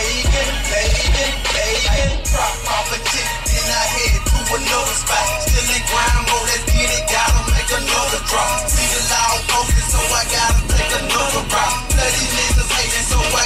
making, making, making. Drop off a chick, then I head to another spot. Still in grind mode, let's get it, gotta make another drop. See the loud posted, so I gotta take another route. Bloody niggas hating, so I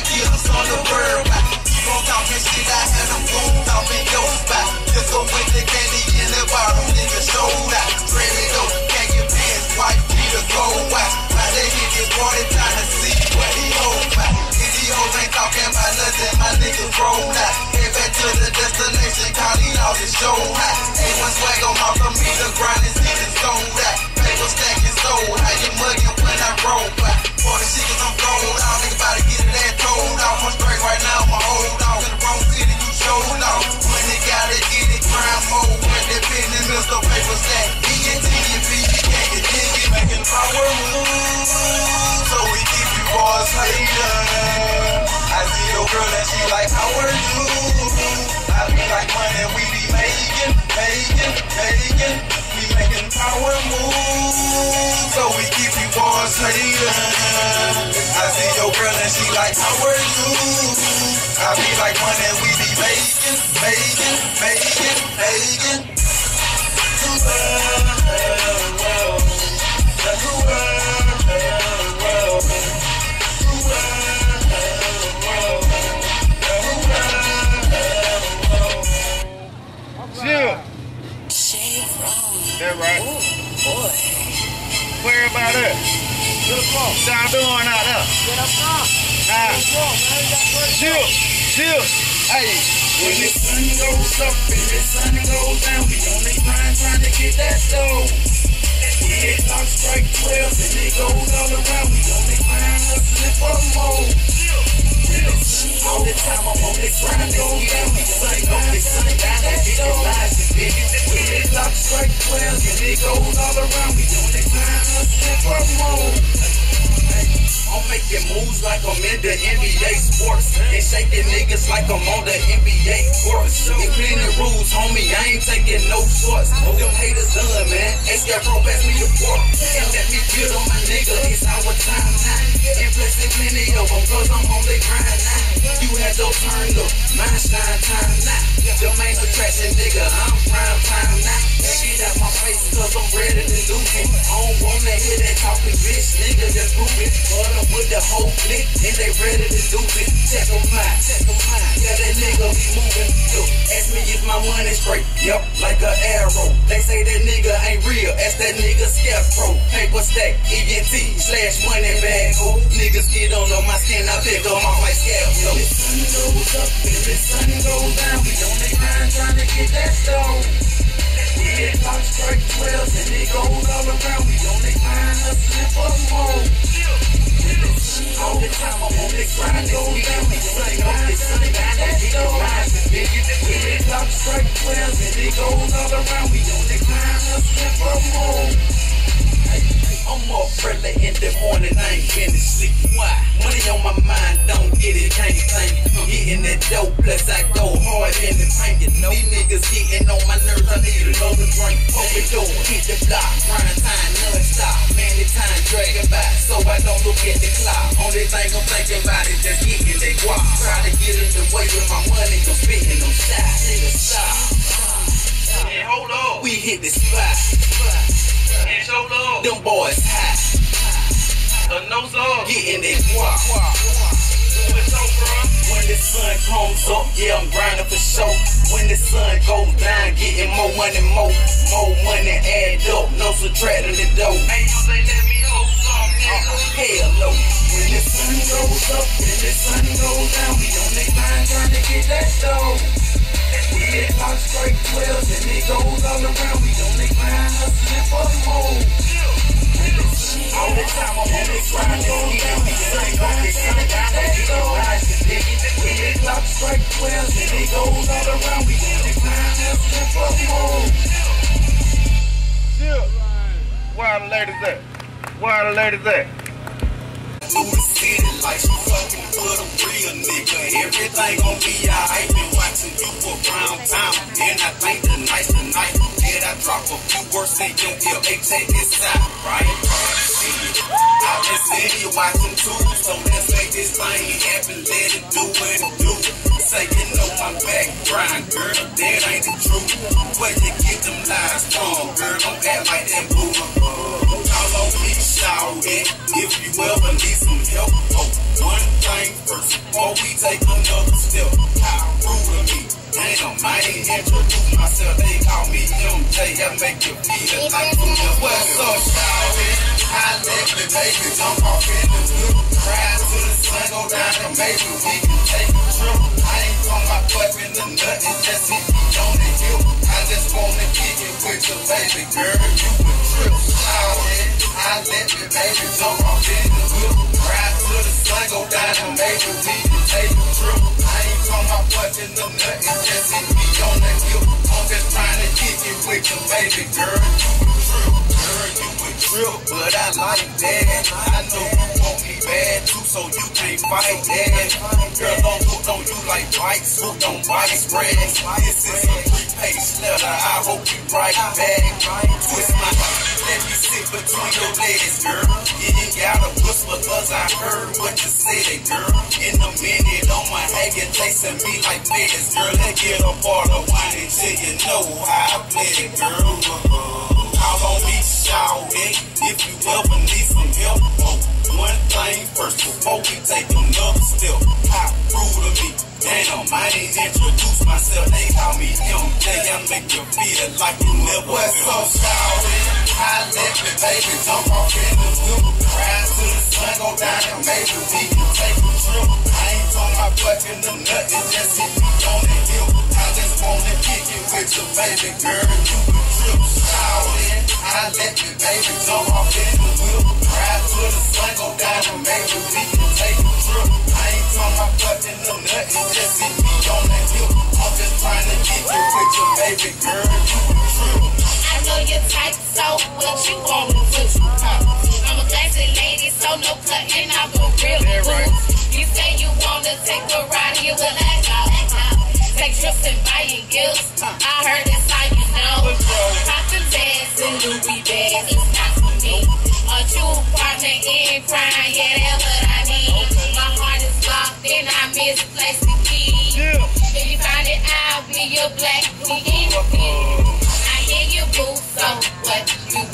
Ain't one swag on my me, grind out. Paper when I roll? For the I'm gold, I don't think about to get it that told. I'm straight right now. In the wrong city, you showed. When they gotta get it. When they. Paper Stack. I girl and she like, how are you? I be like, money we making, making, making. We making power moves. So we keep you boys hating. I see your girl and she like, how are you? I be like, money we be making, making, making, making. Chill. Where everybody at? What y'all doing out there? Chill. Chill. Hey. When the sun goes up and the sun goes down, we on the grind trying to get that dough. When the clock strike 12 and it goes all around, we on the grind hustling for more. All the time I'm on the grind, go down, the sun goes, the sun down, that get the lies and biggie. When the clock strike 12 and it goes all around, we on the more. I'm making moves like I'm in the NBA sports and shaking niggas like I'm on the NBA course. And cleaning rules, homie, I ain't taking no shorts. Them haters done, man. Ace got bro, pass me the fork and let me build on my nigga. It's our time now. And blessing plenty of them, cause I'm on the grind now. You had your turn up, mine shine time now. The main attraction, nigga, I'm prime time now. Shit out my face, cause I'm ready to do it. I don't wanna hear that talking bitch, nigga, prove it. But I'm with the whole clique, and they ready to do it. Check Check 'em out, check 'em out. Yeah, that nigga be moving. Look, money straight. yep, like an arrow. They say that nigga ain't real, ask that nigga scarecrow. Paper stack, ENT, slash money bag. Oh, niggas get on on my skin, I pick 'em off like scalpel. The sun goes up and the sun goes down. We on the grind trying to get that dough. When the clock strike 12 and it goes all around, we on the grind hustling for more. All the time I'm on the grind, go goes all around, we on the grind hustling for more. I'm up early in the morning, I ain't been to sleep. Why? Money on my mind, don't get it, can't think. Hitting that dope, plus I go hard in the paint. You know, these niggas getting on my nerves, I need another drink. Open door, hit the block, grind time non-stop. Man, the time dragging by, so I don't look at the clock. Only thing I'm thinking about is just getting that guap. Try to get in the way with my money, I'm spitting them shots. Nigga, stop. And hold on. We hit the spot. And show love. Them boys high. A no song. Getting that guap. Up. When the sun comes up, yeah, I'm grinding for show. When the sun goes down, getting more money, more, more money add up, no subtracting the dough. Hey, you say let me hold some, nigga. Uh-uh. Hell no. When the sun goes up when the sun goes down, we on the grind trying to get that dough. When the clock strike 12 and it goes all around, we on the grind hustling for more. All the time I'm on the grind, go down, the the sun down, that get the lies and biggie. When the clock strike 12 and it goes all around, we on the grind hustling for more. Chill. Where the ladies at? Where the ladies at? through the city fucking for the nigga. Everything gon' be alright. Been watching we watching too. So let's make this thing happen, let it do what it do. Say you know my background, girl, that ain't the truth. Where you get them lies from, girl, don't act like that boo. Call on me, shout if you ever need some help. Oh, one thing first, before we take another step, how rude of me. Damn, I ain't introduce myself, they call me MJ, I make you feel like you know what's up, shout. Let me baby jump off in the blue, ride to the sun, go down maybe we can take a trip. I ain't about fucking the nothing. I just wanna with baby girl, you a trip. I let me baby in the blue, to the sun, go down maybe we can take a trip. I ain't about fucking the nothing. I'm just to with baby girl, you a trip, trip, but I like that. I know you want me bad too, so you can't fight that. Girl, don't hook on you like bikes, hooked on body spread. This is a three-page letter, I hope you write back. Twist my let me sit between your legs, girl. You ain't gotta whisper, cause I heard what you said, girl. In a minute, on my head, you're chasing me like feds, girl. Let's get a bottle of wine until you know how I play girl. Call on me, shout it, if you ever need some help. Oh, one thing first, before we take another step. How rude of me. Damn, I ain't introduce myself. They call me MJ. I make you feel like you never What's shout it? I let me baby jump off in the blue. Ride to the sun, go down and maybe we can take a trip. I ain't talking about fucking the nut, it just hit me on the hill. I just wanna kick it with your baby girl. You a trip. I let me baby jump off in the wheel. Ride to the sun, go down and maybe we can take a trip. I ain't talking about fucking the nut, it just hit me on the hill. I'm just trying to kick it with your baby girl. You a trip. I know you're tight, so what you want to do? I'm a classy lady, so no cutting a real right. You say you wanna take a ride here, well I go. Take trips and buying gifts. I heard that's and Louis bags, it's not for me. A true partner in crime, yeah, that's what I need. My heart is locked and I misplaced the key. If you find it, I'll be your black queen. I hear you, boo, so what you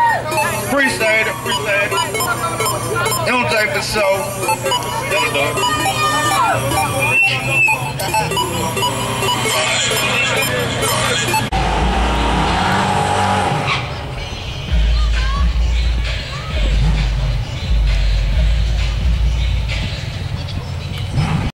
Appreciate it, appreciate it. It don't take the show.